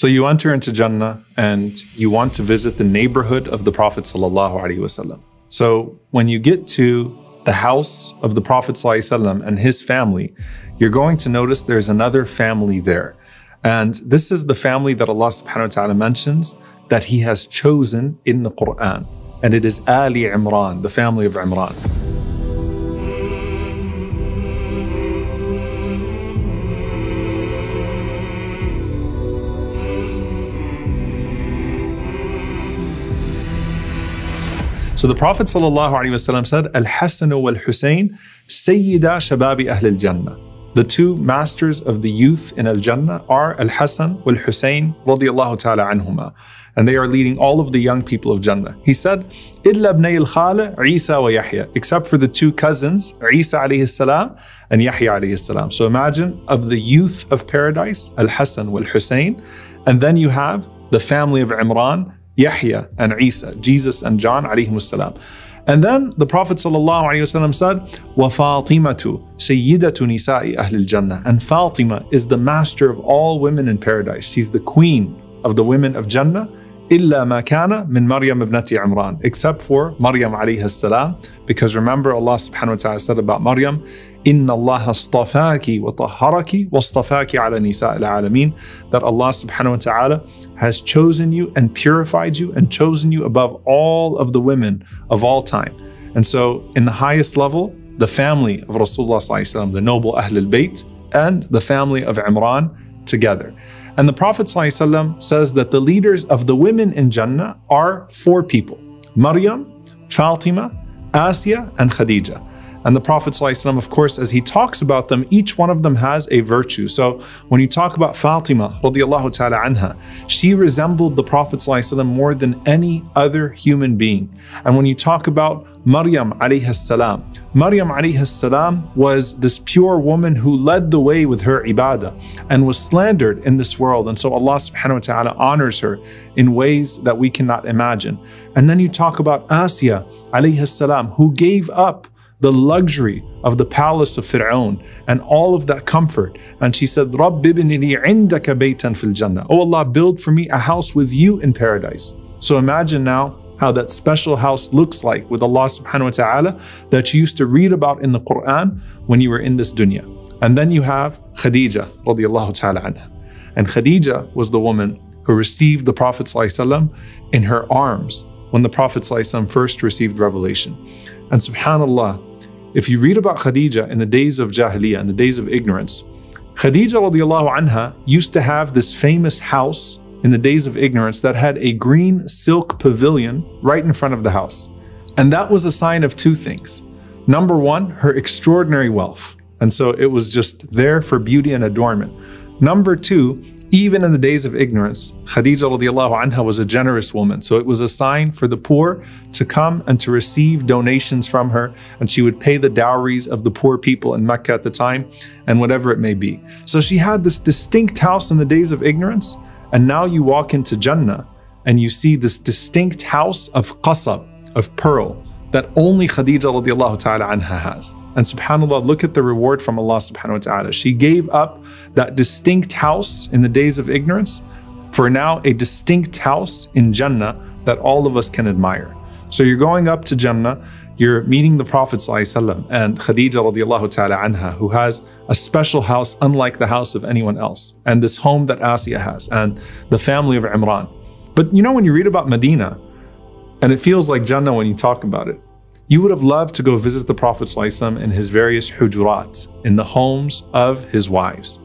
So you enter into Jannah and you want to visit the neighborhood of the Prophet. So when you get to the house of the Prophet and his family, you're going to notice there's another family there. And this is the family that Allah subhanahu wa ta'ala mentions that He has chosen in the Quran. And it is Ali Imran, the family of Imran. So the Prophet ﷺ said, Al Hasan wal Hussein, Sayyida Shababi Ahl al Jannah. The two masters of the youth in Al Jannah are Al Hasan wal Hussein radiallahu ta'ala anhuma. And they are leading all of the young people of Jannah. He said, Illa ibn al khala, Isa wa Yahya, except for the two cousins, Isa alayhi salam and Yahya alayhi salam. So imagine of the youth of paradise, Al Hasan wal Hussein. And then you have the family of Imran Yahya and Isa, Jesus and John alayhi salam. And then the Prophet ﷺ said, وَفَاطِمَةُ سَيِّدَةُ نِسَاءِ أَهْلِ الْجَنَّةِ And Fatima is the master of all women in paradise. She's the queen of the women of Jannah. إلا ما كان من مريم ابنة عمران except for Maryam عليه السلام because remember, Allah subhanahu wa ta'ala said about Maryam, إِنَّ Allah أَصْطَفَاكِ وَطَهَّرَكِ وَأَصْطَفَاكِ عَلَى نِسَاءِ الْعَالَمِينَ that Allah subhanahu wa ta'ala has chosen you and purified you and chosen you above all of the women of all time. And so, in the highest level, the family of Rasulullah, the noble Ahlul Bayt, and the family of Imran together. And the Prophet says that the leaders of the women in Jannah are four people Maryam, Fatima, Asiya, and Khadijah. And the Prophet, of course, as he talks about them, each one of them has a virtue. So when you talk about Fatima, radiallahu ta'ala anha, she resembled the Prophet ﷺ more than any other human being. And when you talk about Maryam alayhi Maryam alayhi was this pure woman who led the way with her ibadah and was slandered in this world. And so Allah subhanahu wa ta'ala honors her in ways that we cannot imagine. And then you talk about Asiya alayhi who gave up the luxury of the palace of Fir'aun and all of that comfort. And she said, رَبِّ بِنِي عِنْدَكَ بَيْتًا فِي الْجَنَّةِ Oh Allah, build for me a house with you in paradise. So imagine now how that special house looks like with Allah subhanahu wa ta'ala that you used to read about in the Quran when you were in this dunya. And then you have Khadija radiallahu ta'ala anha. And Khadija was the woman who received the Prophet ﷺ in her arms when the Prophet ﷺ first received revelation. And subhanAllah, if you read about Khadija in the days of Jahiliyyah, in the days of ignorance, Khadija anha used to have this famous house in the days of ignorance that had a green silk pavilion right in front of the house. And that was a sign of two things. Number one, her extraordinary wealth. And so it was just there for beauty and adornment. Number two, even in the days of ignorance, Khadija radiallahu anha was a generous woman. So it was a sign for the poor to come and to receive donations from her. And she would pay the dowries of the poor people in Mecca at the time and whatever it may be. So she had this distinct house in the days of ignorance. And now you walk into Jannah and you see this distinct house of qasab, of pearl, that only Khadija radiallahu ta'ala anha has. And subhanAllah, look at the reward from Allah subhanahu wa ta'ala. She gave up that distinct house in the days of ignorance for now a distinct house in Jannah that all of us can admire. So you're going up to Jannah, you're meeting the Prophet and Khadija radiallahu ta'ala anha, who has a special house unlike the house of anyone else, and this home that Asiya has, and the family of Imran. But you know, when you read about Medina, and it feels like Jannah when you talk about it, you would have loved to go visit the Prophet ﷺ in his various hujurat, in the homes of his wives.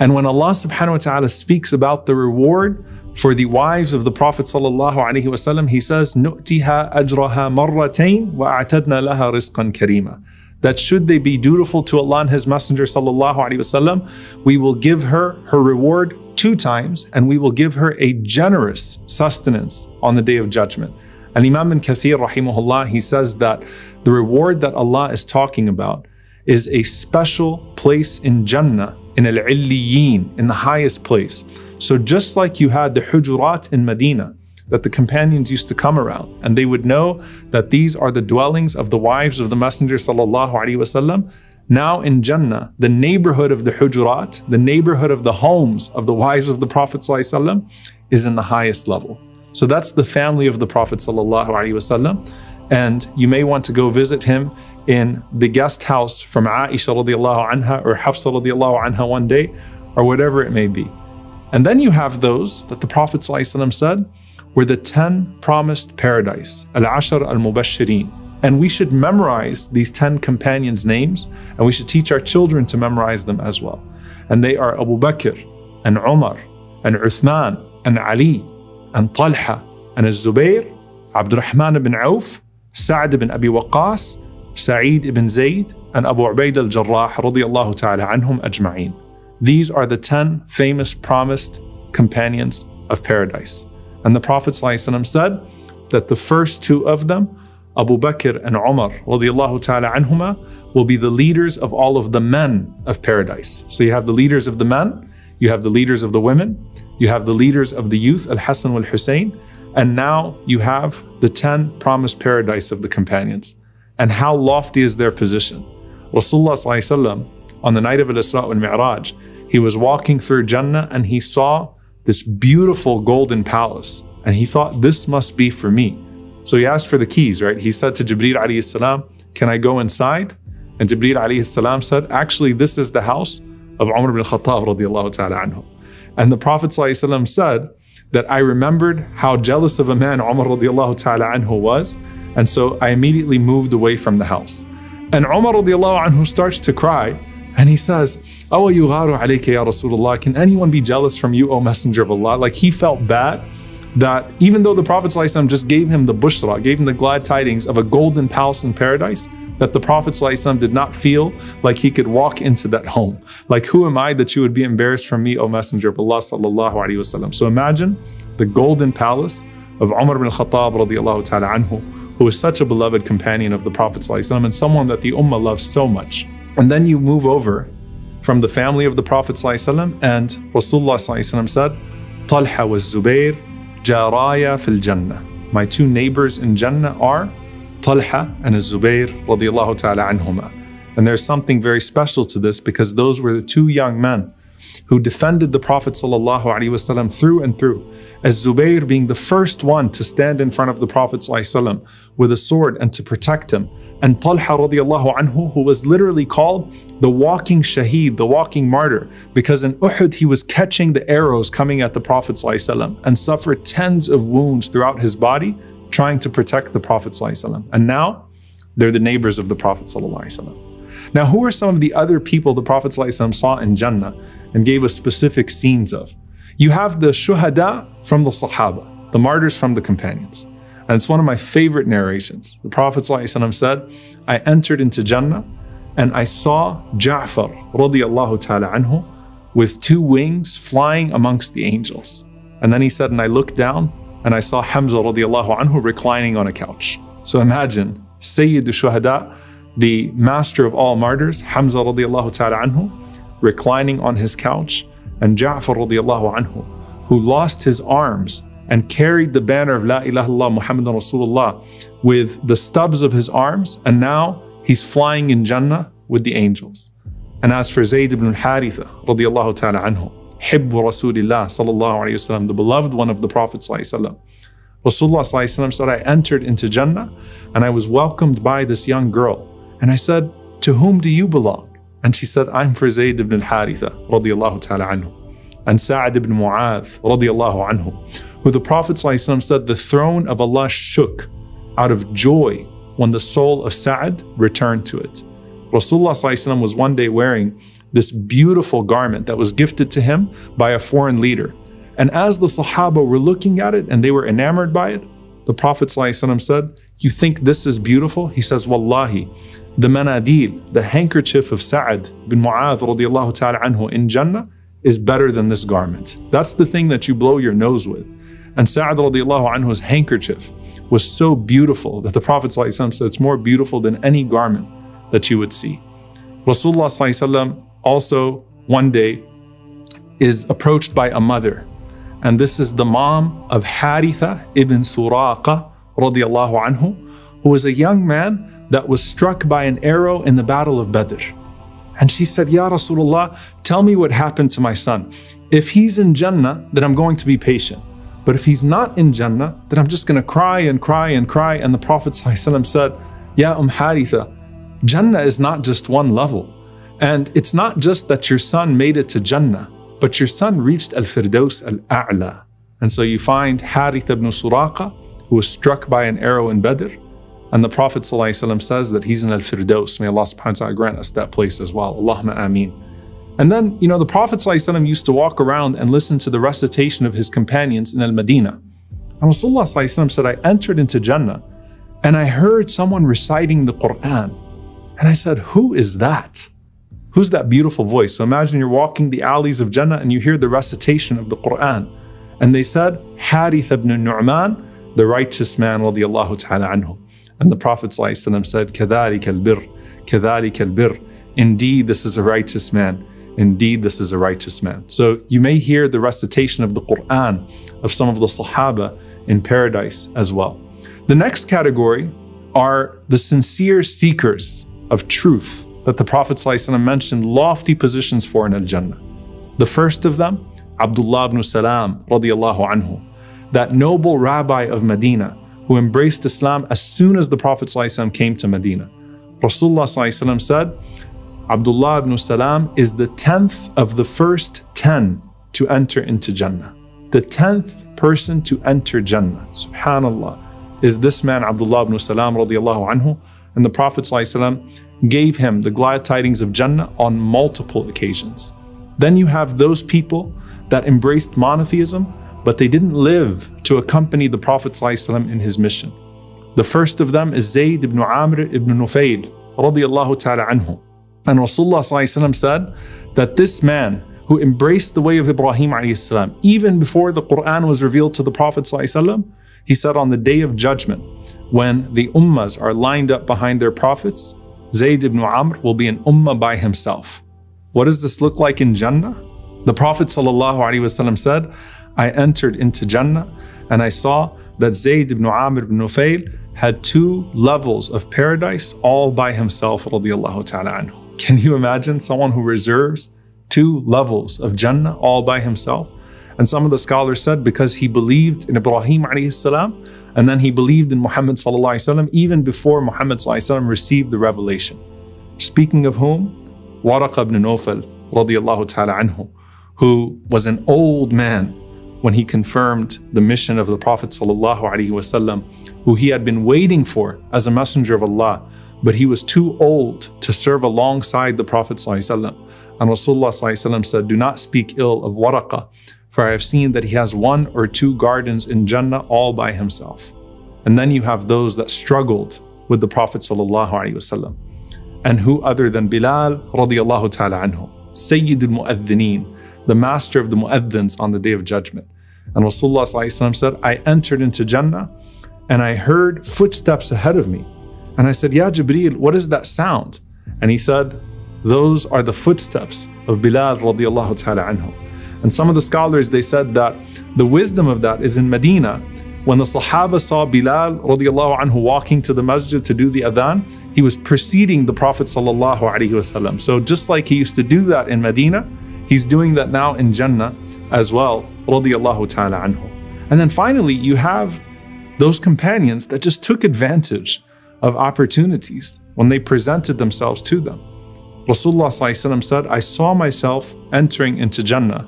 And when Allah subhanahu wa ta'ala speaks about the reward for the wives of the Prophet ﷺ, He says, نُؤْتِهَا أَجْرَهَا مَرَّتَيْن وَأَعْتَدْنَا لَهَا رِزْقًا كَرِيمًا that should they be dutiful to Allah and His Messenger sallallahu alaihi wasallam, we will give her her reward two times, and we will give her a generous sustenance on the day of judgment. And Imam bin Kathir, rahimahullah, he says that the reward that Allah is talking about is a special place in Jannah, in Al Illiyin, in the highest place. So just like you had the Hujurat in Medina, that the companions used to come around and they would know that these are the dwellings of the wives of the Messenger sallallahu alaihi wasallam. Now in Jannah, the neighborhood of the Hujurat, the neighborhood of the homes of the wives of the Prophet ﷺ, is in the highest level. So that's the family of the Prophet ﷺ. And you may want to go visit him in the guest house from Aisha radiallahu anha or Hafsa radiallahu anha one day, or whatever it may be. And then you have those that the Prophet ﷺ said were the 10 promised paradise, Al-Ashar al-Mubashirin. And we should memorize these 10 companions' names and we should teach our children to memorize them as well. And they are Abu Bakr and Umar and Uthman and Ali and Talha and Zubair, Abdurrahman ibn Auf, Sa'd ibn Abi Waqqas, Sa'id ibn Zayd, and Abu Ubaid al-Jarrah radiyallahu ta'ala anhum ajma'in. These are the 10 famous promised companions of paradise. And the Prophet ﷺ said that the first two of them Abu Bakr and Umar radiallahu ta'ala will be the leaders of all of the men of paradise. So you have the leaders of the men, you have the leaders of the women, you have the leaders of the youth, Al-Hasan wal-Hussein, and now you have the 10 promised paradise of the companions. And how lofty is their position? Rasulullah on the night of Al-Isra wal-Mi'raj, he was walking through Jannah and he saw this beautiful golden palace. And he thought, this must be for me. So he asked for the keys, right? He said to Jibreel alayhi salam, Can I go inside? And Jibreel alayhi salam said, Actually, this is the house of Umar ibn Khattab radiallahu ta'ala anhu. And the Prophet ﷺ said that I remembered how jealous of a man Umar ta'ala anhu was. And so I immediately moved away from the house. And Umar anhu starts to cry and he says, ya Rasulullah. Can anyone be jealous from you, O Messenger of Allah? Like he felt bad that even though the Prophet ﷺ just gave him the bushra, gave him the glad tidings of a golden palace in paradise, that the Prophet ﷺ did not feel like he could walk into that home. Like, who am I that you would be embarrassed from me, O Messenger of Allah sallallahu alaihi wasallam? So imagine the golden palace of Umar ibn Khattab radiallahu ta'ala anhu, who was such a beloved companion of the Prophet ﷺ and someone that the Ummah loves so much. And then you move over from the family of the Prophet ﷺ and Rasulullah ﷺ said, Talha was Zubair Jaraya fil Jannah. My two neighbors in Jannah are Talha and Zubair radiallahu ta'ala anhuma. And there's something very special to this because those were the two young men who defended the Prophet ﷺ through and through. As Zubair being the first one to stand in front of the Prophet ﷺ with a sword and to protect him and Talha radiallahu anhu, who was literally called the walking shaheed, the walking martyr, because in Uhud he was catching the arrows coming at the Prophet ﷺ and suffered tens of wounds throughout his body trying to protect the Prophet and now they're the neighbors of the Prophet Now, who are some of the other people the Prophet saw in Jannah and gave us specific scenes of? You have the shuhada from the Sahaba, the martyrs from the companions. And it's one of my favorite narrations. The Prophet ﷺ said, I entered into Jannah and I saw Ja'far radiallahu ta'ala anhu with two wings flying amongst the angels. And then he said, and I looked down and I saw Hamza radiallahu anhu reclining on a couch. So imagine Sayyid al Shuhada, the master of all martyrs, Hamza radiallahu ta'ala anhu, reclining on his couch, and Ja'far radiallahu anhu, who lost his arms and carried the banner of La ilaha illallah Muhammadan Rasulullah with the stubs of his arms, and now he's flying in Jannah with the angels. And as for Zayd ibn Haritha, radiallahu ta'ala anhu, Hibbu Rasulillah sallallahu alayhi wasallam, the beloved one of the Prophet sallallahu Rasulullah sallallahu said, I entered into Jannah and I was welcomed by this young girl. And I said, To whom do you belong? And she said, I'm for Zayd ibn al-Haritha radiallahu ta'ala anhu. And Sa'ad ibn Mu'adh, radiallahu anhu who the Prophet ﷺ said the throne of Allah shook out of joy when the soul of Sa'ad returned to it. Rasulullah ﷺ was one day wearing this beautiful garment that was gifted to him by a foreign leader. And as the Sahaba were looking at it and they were enamored by it, the Prophet ﷺ said, You think this is beautiful? He says, Wallahi, the manadil, the handkerchief of Sa'ad bin Mu'adh radiallahu ta'ala anhu in Jannah is better than this garment. That's the thing that you blow your nose with. And Sa'ad radiallahu anhu's handkerchief was so beautiful that the Prophet ﷺ said, It's more beautiful than any garment that you would see. Rasulullah also one day is approached by a mother. And this is the mom of Haritha ibn Suraqa radiallahu anhu, who was a young man that was struck by an arrow in the battle of Badr. And she said, Ya Rasulullah, tell me what happened to my son. If he's in Jannah, then I'm going to be patient. But if he's not in Jannah, then I'm just going to cry and cry and cry. And the Prophet ﷺ said, Ya Umm Haritha, Jannah is not just one level. And it's not just that your son made it to Jannah, but your son reached Al Firdaus Al A'la. And so you find Harith ibn Suraqa, who was struck by an arrow in Badr. And the Prophet ﷺ says that he's in Al Firdaus. May Allah subhanahu wa ta'ala grant us that place as well. Allahumma ameen. And then, you know, the Prophet ﷺ used to walk around and listen to the recitation of his companions in Al Madinah. And Rasulullah ﷺ said, I entered into Jannah and I heard someone reciting the Quran. And I said, Who is that? Who's that beautiful voice? So imagine you're walking the alleys of Jannah and you hear the recitation of the Quran. And they said, Harith ibn Nu'man, the righteous man, radiallahu ta'ala anhu. And the Prophet ﷺ said, كَذَلِكَ الْبِرْ كَذَلِكَ الْبِرْ Indeed, this is a righteous man. Indeed, this is a righteous man. So you may hear the recitation of the Quran of some of the Sahaba in paradise as well. The next category are the sincere seekers of truth that the Prophet ﷺ mentioned lofty positions for in Al Jannah. The first of them, Abdullah ibn Salam, radiallahu anhu, that noble rabbi of Medina who embraced Islam as soon as the Prophet ﷺ came to Medina. Rasulullah ﷺ said, Abdullah ibn Salam is the 10th of the first 10 to enter into Jannah. The 10th person to enter Jannah, subhanallah, is this man Abdullah ibn Salam radiallahu anhu. And the Prophet ﷺ gave him the glad tidings of Jannah on multiple occasions. Then you have those people that embraced monotheism, but they didn't live to accompany the Prophet ﷺ in his mission. The first of them is Zayd ibn Amr ibn Nufayl radiallahu ta'ala anhu. And Rasulullah ﷺ said that this man who embraced the way of Ibrahim السلام, even before the Quran was revealed to the Prophet ﷺ, he said on the day of judgment, when the ummahs are lined up behind their prophets, Zayd ibn Amr will be an ummah by himself. What does this look like in Jannah? The Prophet ﷺ said, I entered into Jannah and I saw that Zayd ibn Amr ibn Nufayl had two levels of paradise all by himself. Can you imagine someone who reserves two levels of Jannah all by himself? And some of the scholars said because he believed in Ibrahim salam, and then he believed in Muhammad وسلم, even before Muhammad وسلم, received the revelation. Speaking of whom? Waraqah ibn Nawfal radiallahu ta'ala anhu, who was an old man when he confirmed the mission of the Prophet وسلم, who he had been waiting for as a messenger of Allah, but he was too old to serve alongside the Prophet. وسلم. And Rasulullah said, Do not speak ill of Waraqah for I have seen that he has one or two gardens in Jannah all by himself. And then you have those that struggled with the Prophet wasallam, and who other than Bilal radiallahu ta'ala anhu, Sayyid al-Mu'adhdhineen, the master of the mu'adhins on the day of judgment. And Rasulullah said, I entered into Jannah and I heard footsteps ahead of me. And I said, Ya Jibreel, what is that sound? And he said, Those are the footsteps of Bilal radiallahu ta'ala anhu. And some of the scholars they said that the wisdom of that is in Medina. When the Sahaba saw Bilal radiallahu anhu walking to the masjid to do the adhan, he was preceding the Prophet. So just like he used to do that in Medina, He's doing that now in Jannah as well, radiallahu ta'ala anhu. And then finally, you have those companions that just took advantage of opportunities when they presented themselves to them. Rasulullah said, I saw myself entering into Jannah,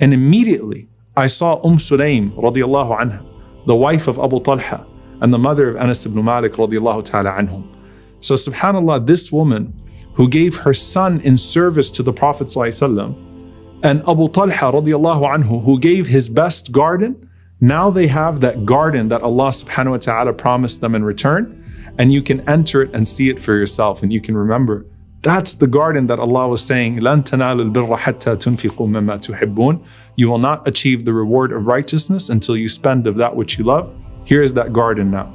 and immediately I saw Umm Sulaim radiallahu anha, the wife of Abu Talha and the mother of Anas ibn Malik radiallahu ta'ala anhum. So subhanAllah, this woman who gave her son in service to the Prophet sallallahu and Abu Talha radiallahu anhu, who gave his best garden, now they have that garden that Allah subhanahu wa ta'ala promised them in return. And you can enter it and see it for yourself. And you can remember that's the garden that Allah was saying, لَن تَنَالُ الْبِرَّ حَتَّى تُنْفِقُوا مِمَّا تُحِبُّونَ You will not achieve the reward of righteousness until you spend of that which you love. Here is that garden now.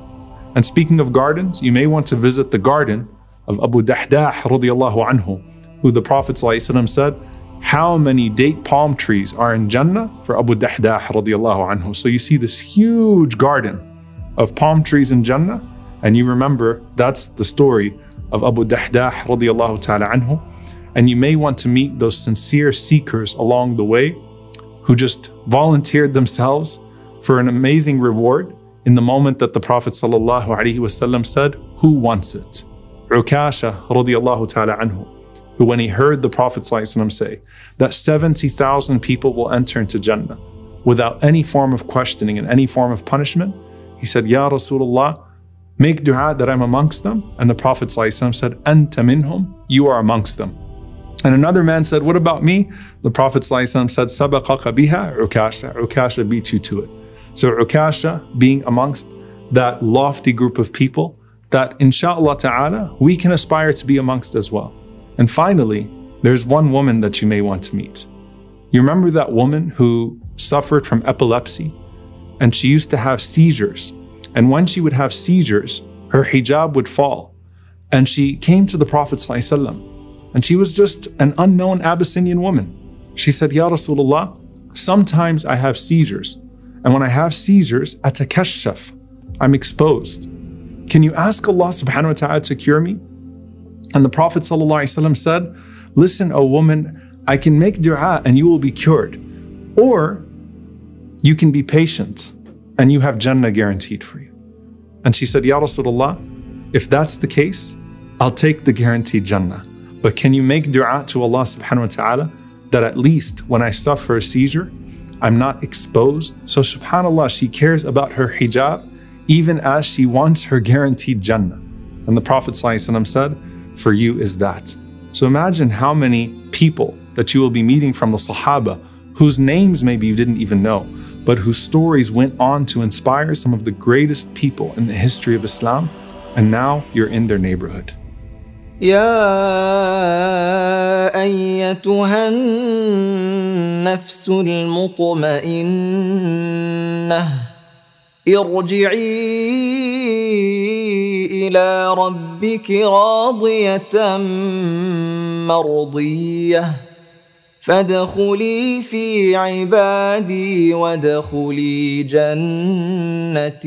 And speaking of gardens, you may want to visit the garden of Abu Dahdah radiallahu anhu, who the Prophet said, how many date palm trees are in Jannah for Abu Dahdah radiallahu anhu. So you see this huge garden of palm trees in Jannah, and you remember that's the story of Abu Dahdah radiallahu ta'ala anhu. And you may want to meet those sincere seekers along the way who just volunteered themselves for an amazing reward in the moment that the Prophet ﷺ said, Who wants it? Ukasha radiallahu ta'ala anhu, who when he heard the Prophet ﷺ say that 70,000 people will enter into Jannah without any form of questioning and any form of punishment, he said, Ya Rasulullah, make dua that I'm amongst them. And the Prophet ﷺ said, Anta minhum, you are amongst them. And another man said, What about me? The Prophet ﷺ said, Sabaqaka biha Ukasha. Ukasha beat you to it. So Ukasha being amongst that lofty group of people that inshallah ta'ala we can aspire to be amongst as well. And finally, there's one woman that you may want to meet. You remember that woman who suffered from epilepsy and she used to have seizures. And when she would have seizures, her hijab would fall. And she came to the Prophet ﷺ and she was just an unknown Abyssinian woman. She said, Ya Rasulullah, sometimes I have seizures. And when I have seizures, atakashaf, I'm exposed. Can you ask Allah subhanahu wa ta'ala to cure me? And the Prophet ﷺ said, Listen, O woman, I can make dua and you will be cured. Or you can be patient and you have Jannah guaranteed for you. And she said, Ya Rasulullah, if that's the case, I'll take the guaranteed Jannah. But can you make dua to Allah subhanahu wa ta'ala that at least when I suffer a seizure, I'm not exposed? So subhanAllah, she cares about her hijab even as she wants her guaranteed Jannah. And the Prophet said, For you is that. So imagine how many people that you will be meeting from the Sahaba whose names maybe you didn't even know, but whose stories went on to inspire some of the greatest people in the history of Islam, and now you're in their neighborhood. يا ايتها النفس المطمئنه ارجعي الى ربك راضيه مرضيه فادخلي في عبادي وادخلي جنتي.